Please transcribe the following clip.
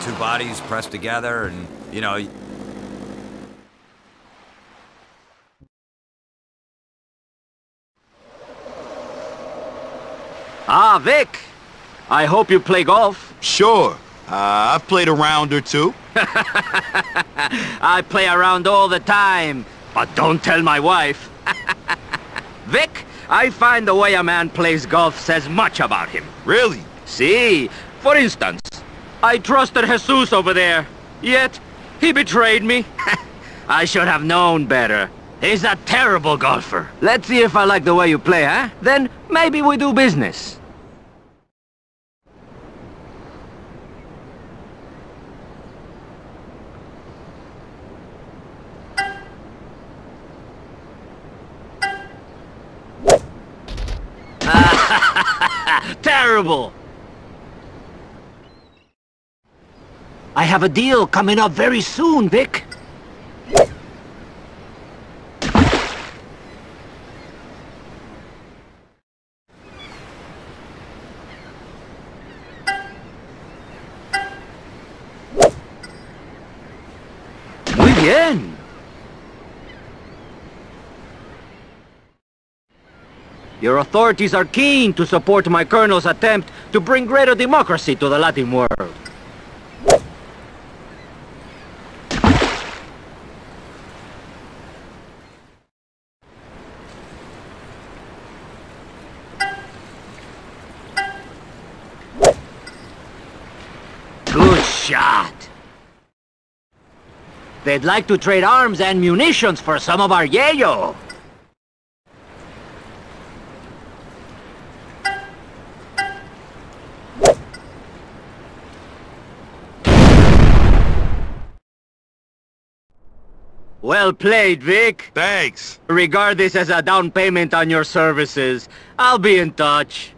two bodies pressed together, and you know. Ah, Vic. I hope you play golf. Sure. Uh, I've played a round or two. I play around all the time, but don't tell my wife. Vic, I find the way a man plays golf says much about him. Really? See, for instance, I trusted Jesus over there, yet he betrayed me. I should have known better. He's a terrible golfer. Let's see if I like the way you play, huh? Then maybe we do business. Terrible! I have a deal coming up very soon, Vic. Muy bien. Your authorities are keen to support my colonel's attempt to bring greater democracy to the Latin world. Shot. They'd like to trade arms and munitions for some of our yayo. Well played, Vic. Thanks. Regard this as a down payment on your services. I'll be in touch.